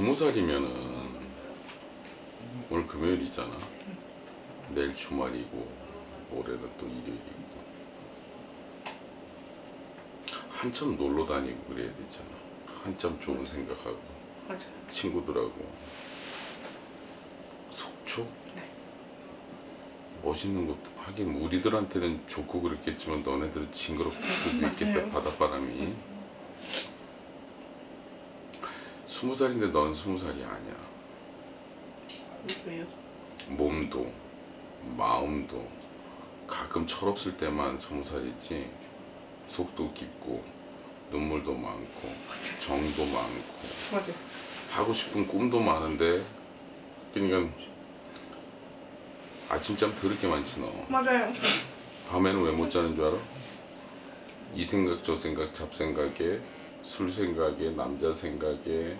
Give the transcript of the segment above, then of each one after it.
스무 살이면은 오늘 금요일이잖아. 내일 주말이고 모레는 또 일요일이고 한참 놀러 다니고 그래야 되잖아. 한참 좋은 생각하고 맞아요. 친구들하고 속초 네. 멋있는 곳 하긴 우리들한테는 좋고 그랬겠지만 너네들은 징그럽을 수도 있겠다. 바닷바람이 스무 살인데 넌 스무 살이 아니야 왜요? 몸도 마음도 가끔 철없을 때만 스무 살이지 속도 깊고 눈물도 많고 정도 많고 맞아요. 하고 싶은 꿈도 많은데 그러니까 아침잠 더럽게 많지 너 맞아요. 밤에는 왜 못 자는 줄 알아? 이 생각 저 생각 잡생각에 술 생각에 남자 생각에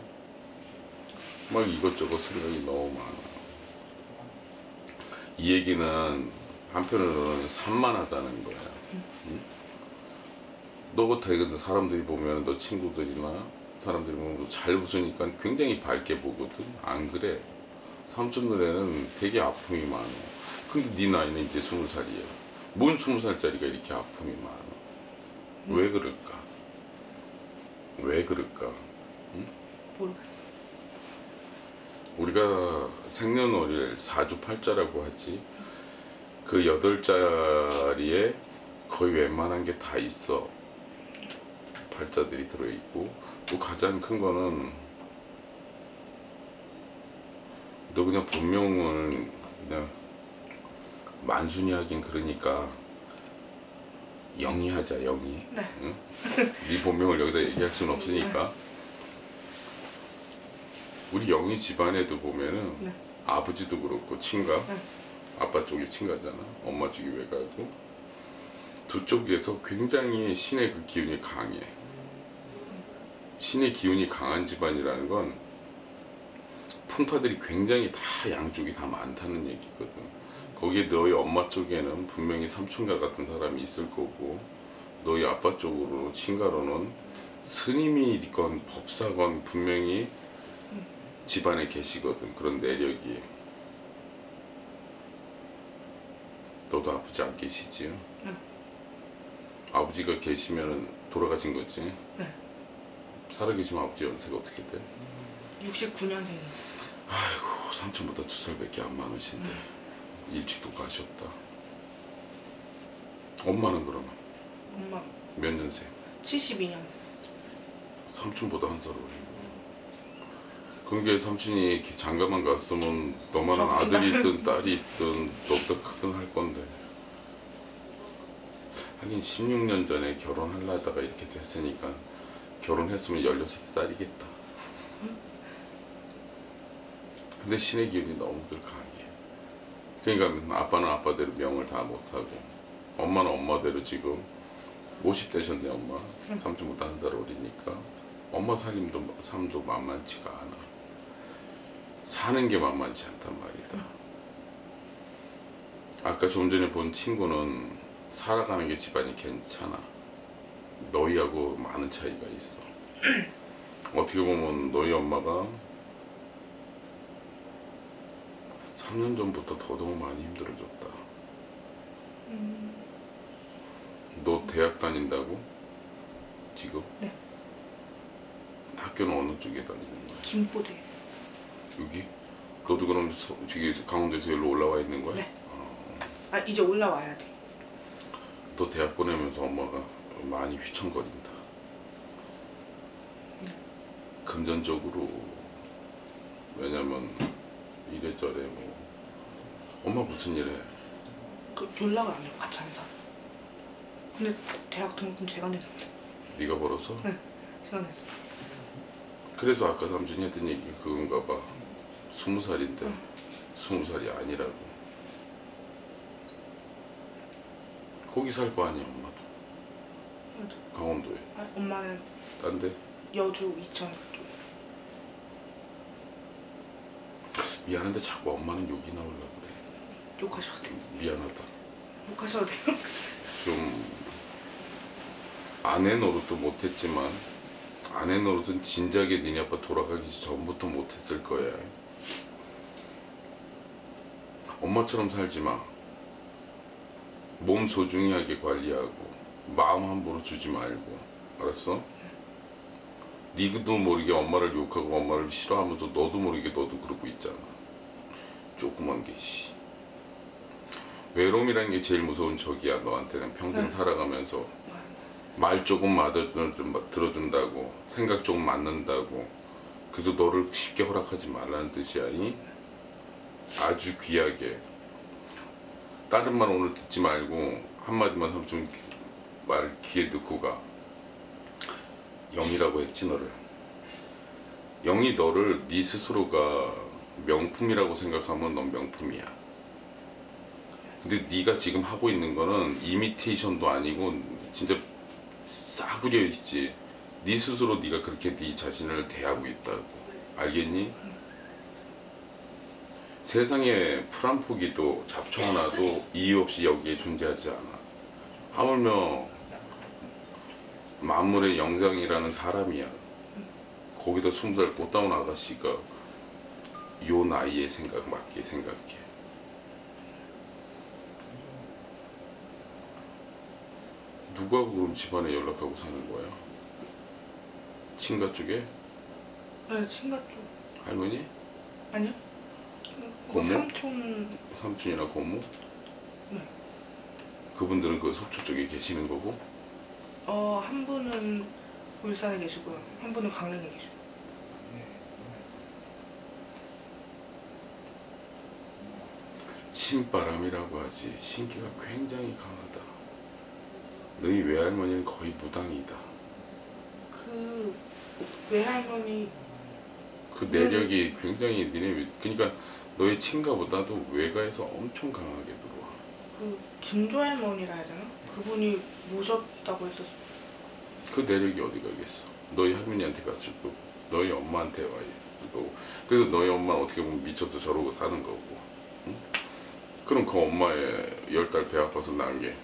막 이것저것 생각이 너무 많아 이 얘기는 한편으로는 산만하다는 거야. 응? 너가 되게 사람들이 보면 너 친구들이나 사람들이 보면 너잘 웃으니까 굉장히 밝게 보거든. 안 그래. 삼촌 노래는 되게 아픔이 많아. 근데 네 나이는 이제 스무 살이야. 뭔 스무 살짜리가 이렇게 아픔이 많아? 왜 그럴까? 왜 그럴까? 모르겠어요. 우리가 생년월일 사주팔자라고 하지 그 여덟 자리에 거의 웬만한 게 다 있어. 팔자들이 들어있고. 또 가장 큰 거는 너 그냥 본명을 그냥 만순이 하긴 그러니까 영희 하자 영희. 네. 응? 네 본명을 여기다 얘기할 수는 없으니까 우리 영희 집안에도 보면은 네. 아버지도 그렇고 친가? 네. 아빠 쪽이 친가잖아. 엄마 쪽이 외가고. 두 쪽에서 굉장히 신의 그 기운이 강해. 신의 기운이 강한 집안이라는 건 풍파들이 굉장히 다 양쪽이 다 많다는 얘기거든. 거기에 너희 엄마 쪽에는 분명히 삼촌과 같은 사람이 있을 거고 너희 아빠 쪽으로 친가로는 스님이건 법사건 분명히 집안에 계시거든 그런 내력이 너도 안 계시지? 응. 아버지가 계시면은 돌아가신 거지? 네. 살아계시면 아버지 연세가 어떻게 돼? 69년 생. 아이고 삼촌보다 두 살밖에 안 많으신데 일찍도 가셨다 엄마는 그러면 엄마 몇 년생? 72년. 삼촌보다 한 살 어리고 그게 삼촌이 장가만 갔으면 너만한 저 아들이 있든 딸이 있든 너보다 크든 할 건데. 하긴 16년 전에 결혼하려다가 이렇게 됐으니까 결혼했으면 16살이겠다. 근데 신의 기운이 너무들 강해. 그러니까 아빠는 아빠대로 명을 다 못하고 엄마는 엄마대로 지금 50 되셨네 엄마. 삼촌보다 한 살 어리니까. 엄마 살림도 삶도 만만치가 않아 사는 게 만만치 않단 말이다 아까 좀 전에 본 친구는 살아가는 게 집안이 괜찮아 너희하고 많은 차이가 있어 어떻게 보면 너희 엄마가 3년 전부터 더더욱 많이 힘들어졌다 음, 너 대학 다닌다고? 지금? 네. 학교는 어느 쪽에 다니는 거야? 김포대. 여기? 너도 그럼 서, 저기 강원도에서 여기로 올라와 있는 거야? 네. 어, 아 이제 올라와야 돼. 너 대학 보내면서 엄마가 많이 휘청거린다. 금전적으로 왜냐면 이래저래 뭐 엄마 무슨 일해? 그 연락을 안 해요. 같이 하는 사람. 근데 대학 등록금 제가 냈는데. 네가 벌어서? 네. 제가 냈어. 그래서 아까 삼촌이 했던 얘기 그건가 봐. 스무 살인데 응. 스무 살이 아니라고. 거기 살 거 아니야 엄마도. 맞아. 강원도에. 아, 엄마는 딴데 여주 이천 쪽. 미안한데 자꾸 엄마는 욕이 나오려 그래. 욕하셔도 돼요. 미안하다. 욕하셔도 돼요. 좀 아내 노릇도 못했지만 아내 노릇은 진작에 니네 아빠 돌아가기 전부터 못했을 거야. 엄마처럼 살지 마. 몸 소중히 하게 관리하고 마음 함부로 주지 말고 알았어? 니도 모르게 엄마를 욕하고 엄마를 싫어하면서 너도 모르게 너도 그러고 있잖아. 조그만 게 씨. 외로움이라는 게 제일 무서운 적이야 너한테는 평생 네. 살아가면서 말 조금 들어준다고 생각 조금 맞는다고 그래서 너를 쉽게 허락하지 말라는 뜻이야 이? 아주 귀하게 다른 말 오늘 듣지 말고 한마디만 삼촌 말 귀에 넣고 가 영이라고 했지 너를 영이 너를 네 스스로가 명품이라고 생각하면 넌 명품이야 근데 네가 지금 하고 있는 거는 이미테이션도 아니고 진짜 싸구려 있지. 네 스스로 네가 그렇게 네 자신을 대하고 있다고. 알겠니? 세상에 풀 한 포기도 잡초 하나도 이유 없이 여기에 존재하지 않아. 하물며 만물의 영장이라는 사람이야. 거기다 스무 살 꽃다운 아가씨가 요 나이에 생각 맞게 생각해. 누가 그럼 집안에 연락하고 사는 거야? 친가 쪽에 네, 친가 쪽 할머니, 아니요. 그 고모? 삼촌 삼촌이나 고모? 네. 그분들은 그 속초 쪽에 계시는 거고 어 한 분은 울산에 계시고요. 한 분은 강릉에 계시고. 신바람이라고 하지 신기가 굉장히 강하다. 너희 외할머니는 거의 무당이다. 그 외할머니 그 내력이 굉장히 니네 그러니까 너의 친가보다도 외가에서 엄청 강하게 들어와. 그 증조할머니라 되나? 그분이 모셨다고 했었어. 그 내력이 어디 가겠어? 너희 할머니한테 갔을 거고 너희 엄마한테 와 있을 거고 그래서 너희 엄마는 어떻게 보면 미쳐서 저러고 사는 거고 응? 그럼 그 엄마의 열 달 배 아파서 난게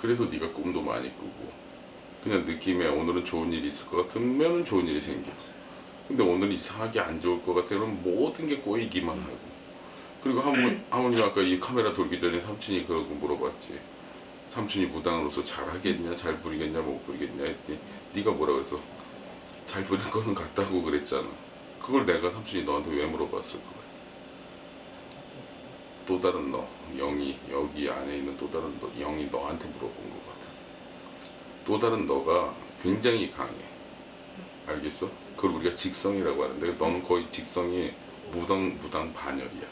그래서 네가 꿈도 많이 꾸고 그냥 느낌에 오늘은 좋은 일이 있을 것 같으면 좋은 일이 생겨 근데 오늘 이상하게 안 좋을 것 같아 그럼 모든 게 꼬이기만 하고. 그리고 하모니, 하모니 아까 이 카메라 돌기 전에 삼촌이 그러고 물어봤지. 삼촌이 무당으로서 잘 하겠냐 잘 부리겠냐 못 부리겠냐 했더니 네가 뭐라 그랬어 잘 부릴 거는 같다고 그랬잖아. 그걸 내가 삼촌이 너한테 왜 물어봤을 것 같아? 또 다른 너 영이 여기 안에 있는 또 다른 너 영이 너한테 물어본 것 같아. 또 다른 너가 굉장히 강해 알겠어? 그걸 우리가 직성이라고 하는데 너는 거의 직성이 무당 무당 반열이야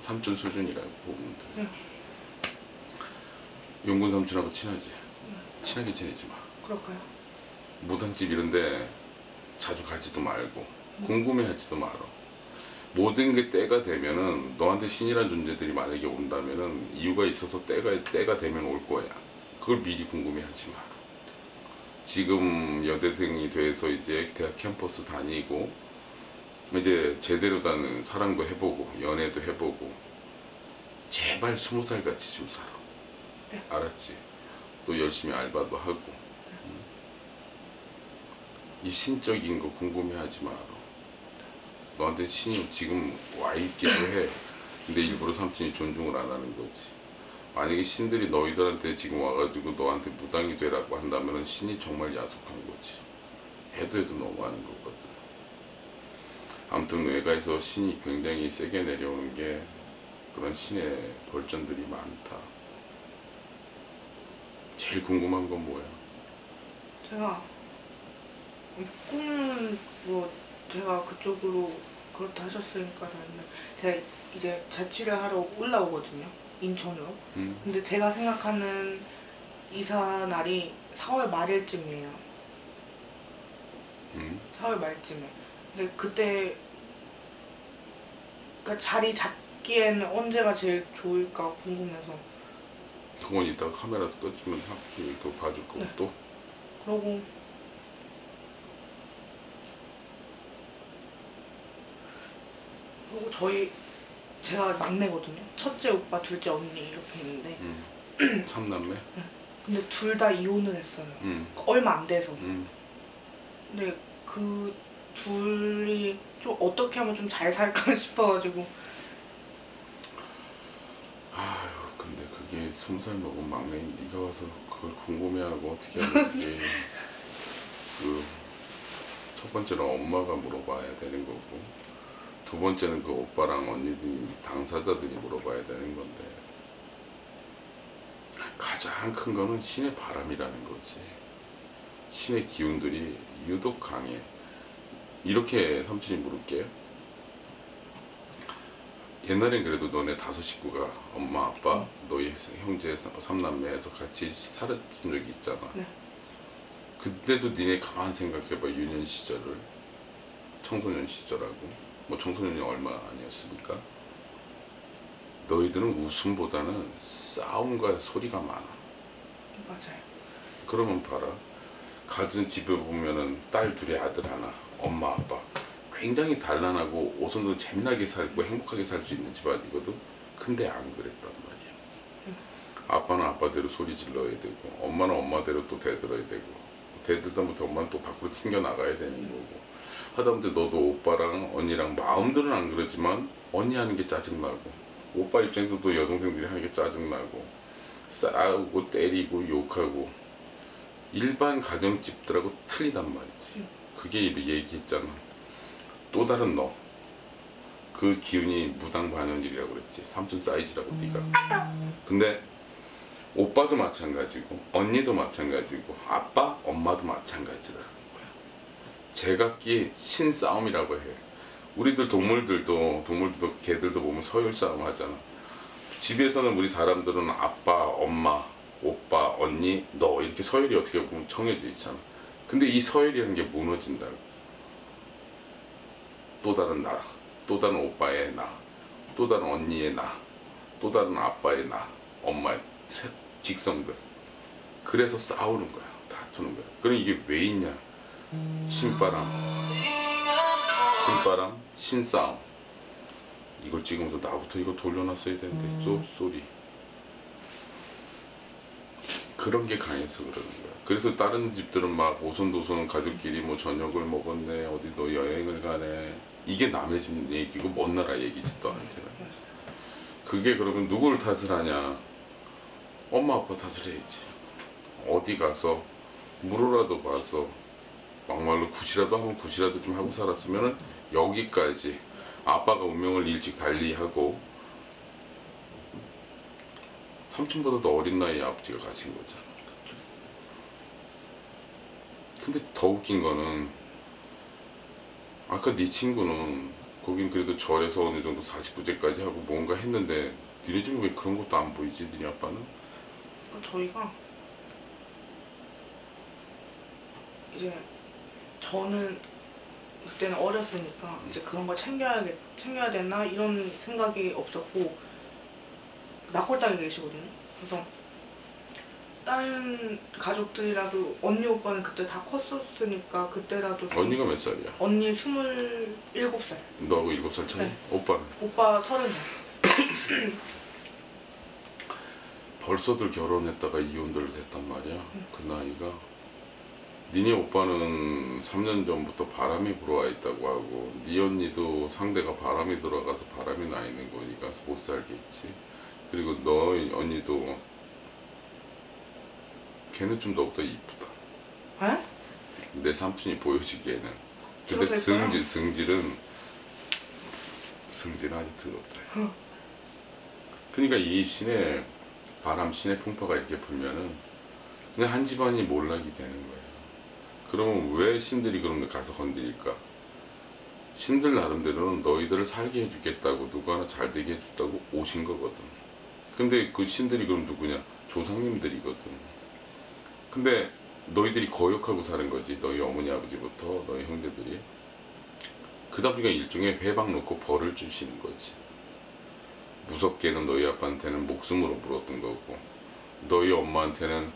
삼촌 수준이라고 보면 돼 응. 용군 삼촌하고 친하지? 친하게 지내지 마. 그럴까요? 무당집 이런데 자주 가지도 말고 궁금해하지도 말어. 모든 게 때가 되면은 너한테 신이란 존재들이 만약에 온다면은 이유가 있어서 때가 때가 되면 올 거야. 그걸 미리 궁금해하지 마. 지금 여대생이 돼서 이제 대학 캠퍼스 다니고 이제 제대로 다는 사랑도 해보고 연애도 해보고 제발 스무 살 같이 좀 살아. 네. 알았지? 또 열심히 알바도 하고 응? 이 신적인 거 궁금해하지 마라. 너한테 신이 지금 와 있기도 해. 근데 일부러 삼촌이 존중을 안 하는 거지. 만약에 신들이 너희들한테 지금 와가지고 너한테 무당이 되라고 한다면 신이 정말 야속한 거지. 해도 해도 너무하는 거거든. 아무튼 외가에서 신이 굉장히 세게 내려오는 게 그런 신의 벌전들이 많다. 제일 궁금한 건 뭐야? 제가 꿈은 뭐 제가 그쪽으로 그렇다 하셨으니까 제가 이제 자취를 하러 올라오거든요 인천으로 응? 근데 제가 생각하는 이사 날이 4월 말일쯤이에요 응? 4월 말쯤에 근데 그때 그러니까 자리 잡기에는 언제가 제일 좋을까 궁금해서 그건 이따 카메라 꺼지면 학교 또 봐줄 거고 네. 또 그러고 그리고 저희 제가 막내거든요. 첫째 오빠, 둘째 언니 이렇게 있는데 응. 삼남매? 근데 둘 다 이혼을 했어요. 응. 얼마 안 돼서. 응. 근데 그 둘이 좀 어떻게 하면 좀 잘 살까 싶어가지고 아유 근데 그게 스무 살 먹은 막내인 네가 와서 그걸 궁금해하고 어떻게 그게 그첫 번째는 엄마가 물어봐야 되는 거고 두 번째는 그 오빠랑 언니들이 당사자들이 물어봐야 되는 건데 가장 큰 거는 신의 바람이라는 거지. 신의 기운들이 유독 강해. 이렇게 삼촌이 물을게요. 옛날엔 그래도 너네 다섯 식구가 엄마 아빠 너희 형제 삼남매에서 같이 살았던 적이 있잖아. 네. 그때도 니네 가만 생각해봐. 유년 시절을. 청소년 시절하고 뭐 청소년이 얼마 아니었으니까? 너희들은 웃음보다는 싸움과 소리가 많아. 맞아요. 그러면 봐라. 가진 집에 보면은 딸 둘이 아들 하나 엄마 아빠. 굉장히 단란하고 오손도 재미나게 살고 행복하게 살 수 있는 집안이거든. 근데 안 그랬단 말이야. 아빠는 아빠대로 소리 질러야 되고 엄마는 엄마대로 또 대들어야 되고 대들다 못해 엄마는 또 밖으로 튕겨 나가야 되는 거고 하다못해 너도 오빠랑 언니랑 마음들은 안 그러지만 언니 하는 게 짜증나고 오빠 입장에서 도 여동생들이 하는 게 짜증나고 싸우고 때리고 욕하고 일반 가정집들하고 틀리단 말이지. 그게 얘기했잖아. 또 다른 너. 그 기운이 무당반연일이라고 그랬지. 삼촌 사이즈라고 네가. 근데 오빠도 마찬가지고 언니도 마찬가지고 아빠, 엄마도 마찬가지라는 거야. 제각기 신싸움이라고 해. 우리들 동물들도 동물들도 개들도 보면 서열 싸움 하잖아. 집에서는 우리 사람들은 아빠, 엄마, 오빠, 언니, 너 이렇게 서열이 어떻게 보면 정해져 있잖아. 근데 이 서열이라는 게 무너진다고. 또 다른 나, 또 다른 오빠의 나, 또 다른 언니의 나, 또 다른 아빠의 나, 엄마의 세- 직성들. 그래서 싸우는 거야. 다투는 거야. 그럼 이게 왜 있냐? 신바람, 신바람, 신싸움. 이걸 찍으면서 나부터 이거 돌려놨어야 되는데 쏘 소리. 그런 게 강해서 그러는 거야. 그래서 다른 집들은 막 오손도손 가족끼리 뭐 저녁을 먹었네, 어디도 여행을 가네. 이게 남의 집 얘기고 먼 나라 얘기지 너한테는. 그게 그러면 누굴 탓을 하냐? 엄마 아빠 탓을 해야지. 어디 가서 물어라도 봐서 막말로 굿이라도 하면 굿이라도 좀 하고 살았으면은 여기까지 아빠가 운명을 일찍 달리하고 삼촌보다 더 어린 나이에 아버지가 가신 거잖아. 근데 더 웃긴 거는 아까 네 친구는 거긴 그래도 절에서 어느 정도 49제까지 하고 뭔가 했는데 니네 집은 왜 그런 것도 안 보이지? 니네 아빠는? 그러니까 저희가 이제 저는 그때는 어렸으니까 이제 그런 걸 챙겨야 챙겨야 되나 이런 생각이 없었고 낙골당에 계시거든요. 그래서 다른 가족들이라도 언니 오빠는 그때 다 컸었으니까 그때라도 좀- 언니가 몇 살이야? 언니 스물일곱 살 너하고 일곱 살 차이? 네. 오빠는? 오빠 서른 살 벌써들 결혼했다가 이혼들 됐단 말이야. 그 나이가. 니네 오빠는 3년 전부터 바람이 불어와 있다고 하고 네 언니도 상대가 바람이 들어가서 바람이 나 있는 거니까 못 살겠지. 그리고 너 언니도 걔는 좀 너보다 이쁘다. 에? 내 삼촌이 보여지기에는. 근데? 승질, 승질은 승질은 아주 더럽다. 그러니까 이 신의 바람, 신의 풍파가 이렇게 불면은 그냥 한 집안이 몰락이 되는 거예요. 그러면 왜 신들이 그런 데 가서 건드릴까? 신들 나름대로는 너희들을 살게 해주겠다고 누가 하나 잘 되게 해준다고 오신 거거든. 근데 그 신들이 그럼 누구냐? 조상님들이거든. 근데 너희들이 거역하고 사는 거지. 너희 어머니 아버지부터 너희 형제들이. 그다 보니까 일종의 회방 놓고 벌을 주시는 거지. 무섭게는 너희 아빠한테는 목숨으로 물었던 거고 너희 엄마한테는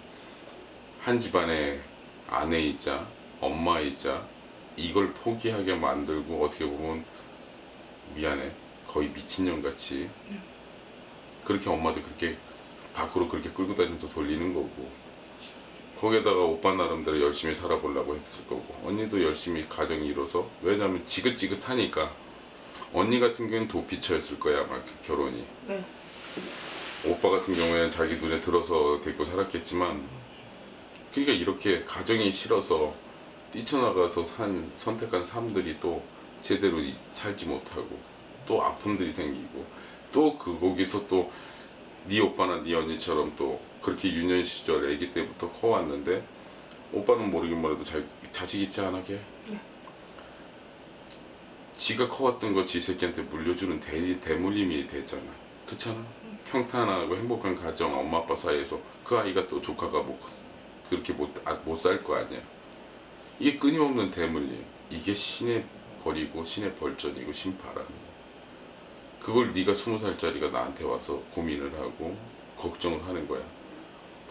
한 집안의 아내이자 엄마이자 이걸 포기하게 만들고 어떻게 보면 미안해. 거의 미친년 같이. 그렇게 엄마도 그렇게 밖으로 그렇게 끌고 다니면서 돌리는 거고. 거기에다가 오빠 나름대로 열심히 살아보려고 했을 거고. 언니도 열심히 가정 이뤄서 왜냐면 지긋지긋하니까. 언니 같은 경우는 도피처였을 거야 아마 그 결혼이. 네. 오빠 같은 경우에는 자기 눈에 들어서 데리고 살았겠지만 그러니까 이렇게 가정이 싫어서 뛰쳐나가서 산 선택한 삶들이 또 제대로 이- 살지 못하고 또 아픔들이 생기고 또 그 거기서 또 네 오빠나 네 언니처럼 또 그렇게 유년 시절 아기 때부터 커왔는데 오빠는 모르긴 뭐라도 자, 자식 있지 않아 걔? 네. 지가 커왔던 거 지 새끼한테 물려주는 대, 대물림이 됐잖아 그렇잖아 평탄하고 행복한 가정 엄마 아빠 사이에서 그 아이가 또 조카가 뭐 그렇게 못못 살 거 아니야. 이게 끊임없는 대물림. 이게 신의 벌이고 신의 벌전이고 신바람이야 그걸 네가 스무 살짜리가 나한테 와서 고민을 하고 걱정을 하는 거야.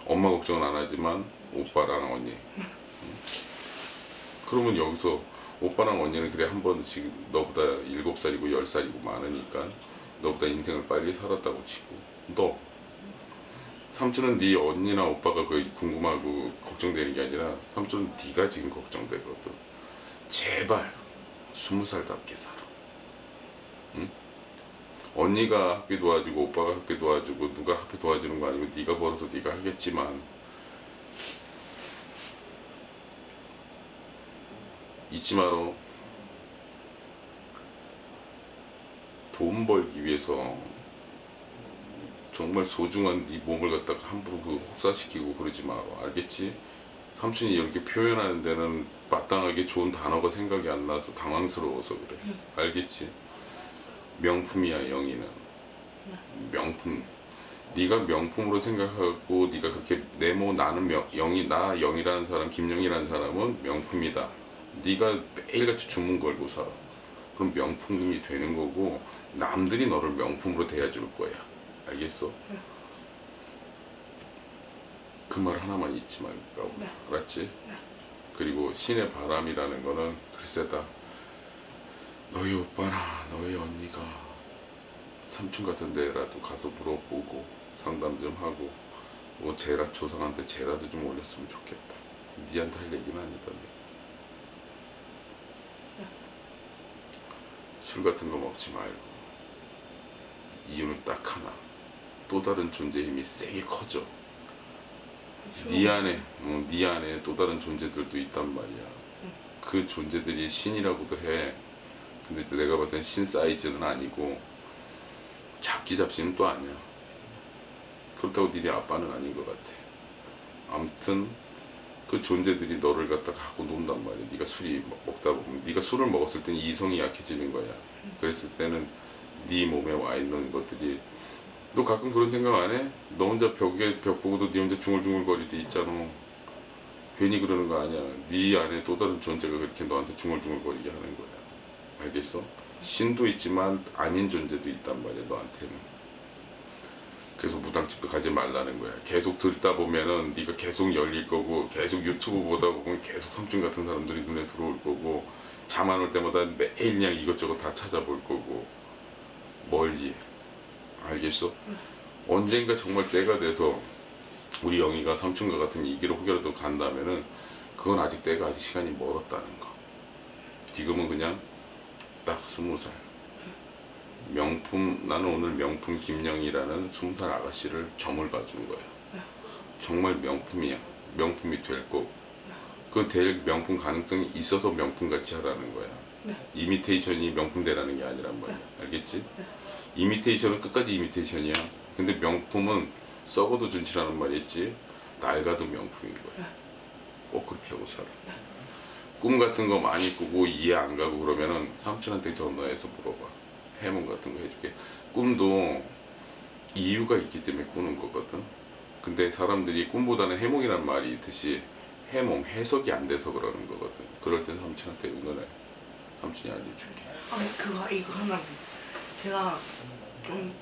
엄마 걱정은 안 하지만 오빠랑 언니. 응? 그러면 여기서 오빠랑 언니는 그래 한 번씩 너보다 일곱 살이고 열 살이고 많으니까 너보다 인생을 빨리 살았다고 치고. 너 삼촌은 네 언니나 오빠가 그 궁금하고 걱정되는 게 아니라 삼촌은 네가 지금 걱정되거든 제발 스무 살답게 살아 응? 언니가 학비 도와주고 오빠가 학비 도와주고 누가 학비 도와주는 거 아니고 네가 벌어서 네가 하겠지만 잊지 마라 돈 벌기 위해서 정말 소중한 네 몸을 갖다가 함부로 그 혹사시키고 그러지 마라 알겠지? 삼촌이 이렇게 표현하는 데는 마땅하게 좋은 단어가 생각이 안 나서 당황스러워서 그래. 알겠지? 명품이야 영희는. 명품. 네가 명품으로 생각하고 네가 그렇게 네모 나는 명, 영희 나 영이라는 사람 김영이라는 사람은 명품이다. 네가 매일같이 주문 걸고 살아. 그럼 명품이 되는 거고 남들이 너를 명품으로 대해줄 거야 알겠어? 그말 하나만 잊지 말고. 네. 알았지? 그리고 신의 바람이라는 거는 글쎄다. 너희 오빠나 너희 언니가 삼촌 같은 데라도 가서 물어보고 상담 좀 하고 뭐 제라 조상한테 제라도 좀 올렸으면 좋겠다. 니한테 할 얘기는 아니다 술 같은 거 먹지 말고 이유는 딱 하나 또 다른 존재 힘이 세게 커져. 네 안에 어, 네 안에 또 다른 존재들도 있단 말이야. 그 존재들이 신이라고도 해. 근데 또 내가 봤을 땐 신 사이즈는 아니고 잡기 잡지는 또 아니야. 그렇다고 니네 아빠는 아닌 것 같아. 아무튼 그 존재들이 너를 갖다 갖고 논단 말이야. 네가 술이 먹- 먹다 보면. 네가 술을 먹었을 때는 이성이 약해지는 거야. 그랬을 때는 네 몸에 와 있는 것들이 너 가끔 그런 생각 안 해? 너 혼자 벽에 벽 보고도 네 혼자 중얼중얼거릴 때 있잖아. 괜히 그러는 거 아니야. 네 안에 또 다른 존재가 그렇게 너한테 중얼중얼거리게 하는 거야. 알겠어? 신도 있지만 아닌 존재도 있단 말이야 너한테는. 그래서 무당집도 가지 말라는 거야. 계속 듣다 보면은 네가 계속 열릴 거고 계속 유튜브 보다 보면 계속 삼촌 같은 사람들이 눈에 들어올 거고 잠 안 올 때마다 매일 그냥 이것저것 다 찾아볼 거고 멀리 알겠어? 언젠가 정말 때가 돼서 우리 영희가 삼촌과 같은 이 길을 혹여라도 간다면은 그건 아직 때가 아직 시간이 멀었다는 거. 지금은 그냥 딱 스무 살. 명품 나는 오늘 명품 김영이라는 스무 살 아가씨를 점을 봐준 거야. 정말 명품이야. 명품이 될 거 고그될 명품 가능성이 있어서 명품 같이 하라는 거야. 네. 이미테이션이 명품 되라는 게 아니란 말이야. 알겠지? 이미테이션은 끝까지 이미테이션이야. 근데 명품은 썩어도 준치라는 말이 있지. 낡아도 명품인 거야. 꼭 그렇게 하고 살아. 꿈 같은 거 많이 꾸고 이해 안 가고 그러면은 삼촌한테 전화해서 물어봐. 해몽 같은 거 해줄게. 꿈도 이유가 있기 때문에 꾸는 거거든. 근데 사람들이 꿈보다는 해몽이란 말이 있듯이 해몽 해석이 안 돼서 그러는 거거든 그럴 땐 삼촌한테 응원해 삼촌이 알려줄게 아니 그거 이거 하나 제가 좀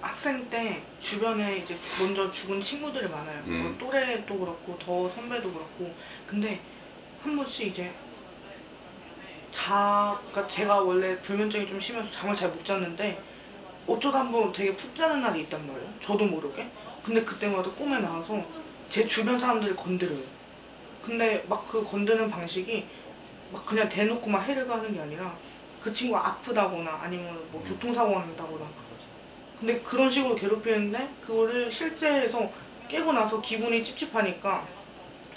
학생 때 주변에 이제 먼저 죽은 친구들이 많아요. 음. 뭐 또래도 그렇고 더 선배도 그렇고 근데 한 번씩 이제 자, 그러니까 제가 원래 불면증이 좀 심해서 잠을 잘 못 잤는데 어쩌다 한 번 되게 푹 자는 날이 있단 말이에요. 저도 모르게. 근데 그때마다 꿈에 나와서 제 주변 사람들을 건드려요. 근데 막 그 건드는 방식이 막 그냥 대놓고 막 해를 가는 게 아니라 그 친구가 아프다거나 아니면 뭐 교통사고가 난다거나. 근데 그런 식으로 괴롭히는데 그거를 실제에서 깨고 나서 기분이 찝찝하니까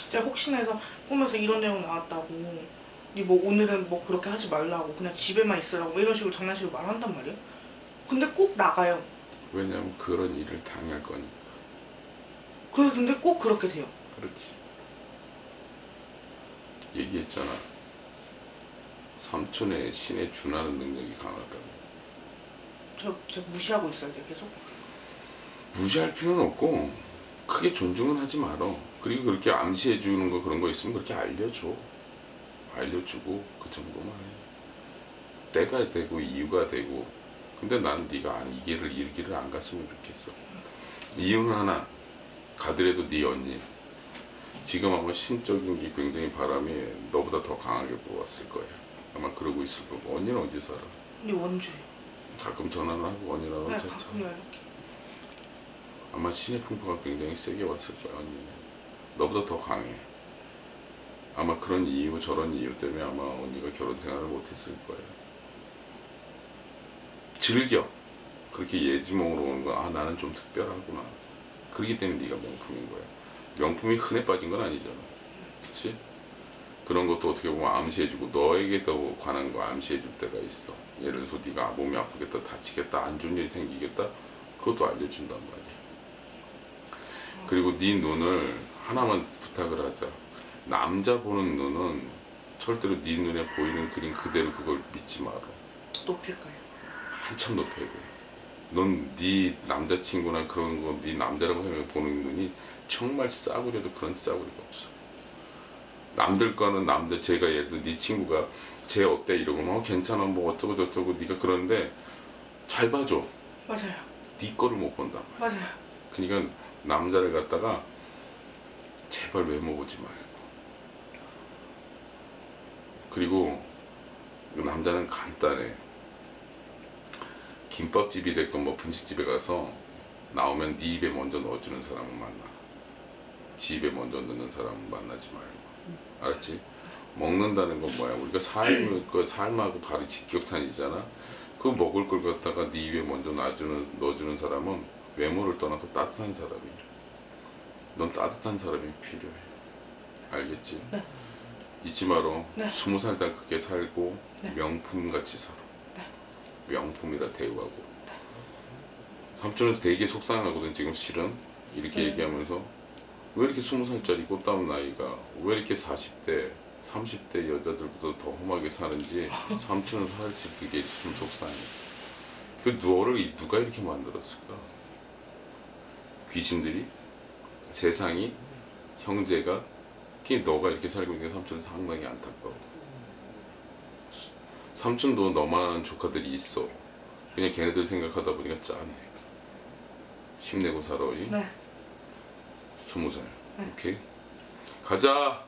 제가 혹시나 해서 꿈에서 이런 내용 나왔다고. 니뭐 오늘은 뭐 그렇게 하지 말라고 그냥 집에만 있으라고 뭐 이런 식으로 장난식으로 말한단 말이에요. 근데 꼭 나가요. 왜냐면 그런 일을 당할 거니까. 그 근데 꼭 그렇게 돼요 그렇지. 얘기했잖아. 삼촌의 신에 준하는 능력이 강하다고. 저, 저 무시하고 있어야 돼 계속 무시할 필요는 없고 크게 존중은 하지 말어. 그리고 그렇게 암시해 주는 거 그런 거 있으면 그렇게 알려줘. 알려주고 그 정도만 해. 때가 되고 이유가 되고. 근데 난 네가 안- 이 길을 이 길을 안 갔으면 좋겠어. 이유는 하나. 가더라도 네 언니. 지금 아마 신적인 게 굉장히 바람이 너보다 더 강하게 불어왔을 거야. 아마 그러고 있을 거고. 언니는 어디 살아? 근데 원주에 가끔 전화를 하고 언니랑 네, 차차. 가끔 연락해 아마 신의 풍파가 굉장히 세게 왔을 거야 언니. 너보다 더 강해. 아마 그런 이유 저런 이유 때문에 아마 언니가 결혼 생활을 못했을 거야. 즐겨. 그렇게 예지몽으로 오는 거. 아 나는 좀 특별하구나. 그렇기 때문에 네가 명품인 거야. 명품이 흔해 빠진 건 아니잖아. 그치? 그런 것도 어떻게 보면 암시해주고 너에게도 관한 거 암시해줄 때가 있어. 예를 들어서 네가 몸이 아프겠다, 다치겠다, 안 좋은 일이 생기겠다. 그것도 알려준단 말이야. 그리고 네 눈을 하나만 부탁을 하자. 남자 보는 눈은 절대로 네 눈에 보이는 그림 그대로 그걸 믿지 마라. 높일까요? 한참 높여야 돼. 넌 네 남자친구나 그런 거 네 남자라고 생각해 보는 눈이 정말 싸구려도 그런 싸구려가 없어. 남들 거는 남들 제가 예를 들어 네 친구가 쟤 어때 이러고 어 괜찮아 뭐 어쩌고 저쩌고 네가 그러는데 잘 봐줘. 맞아요 네 거를 못 말이야. 맞아요 그러니까 남자를 갖다가 제발 외모 보지 말고 그리고 그 남자는 간단해 김밥집이 됐건 뭐 분식집에 가서 나오면 네 입에 먼저 넣어주는 사람을 만나 지 입에 먼저 넣는 사람을 만나지 말고 알았지? 먹는다는 건 뭐야 우리가 삶을 그 삶하고 바로 직격탄이잖아 그 먹을 걸 갖다가 네 입에 먼저 놔주는 넣어주는 사람은 외모를 떠나서 따뜻한 사람이야. 넌 따뜻한 사람이 필요해. 알겠지? 네. 잊지 마라. 네. 스무 살때 그렇게 살고 네. 명품 같이 살아. 네. 명품이라 대우하고. 삼촌은 되게 속상하거든 지금 실은 이렇게 네. 얘기하면서 왜 이렇게 스무 살짜리 꽃다운 나이가 왜 이렇게 40대 30대 여자들보다 더 험하게 사는지 삼촌은 사실 그게 좀 속상해. 그 너를 누가 이렇게 만들었을까? 귀신들이 세상이 형제가 특히 너가 이렇게 살고 있는 게 삼촌은 상당히 안타까워. 삼촌도 너만한 조카들이 있어. 그냥 걔네들 생각하다 보니까 짠해. 힘내고 살아, 이네 스무 살. 네. 오케이? 가자.